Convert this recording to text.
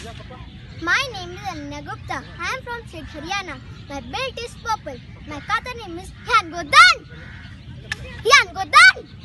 My name is Ananya Gupta. I am from state Haryana. My belt is purple. My kata name is Heian Godan. Heian Godan.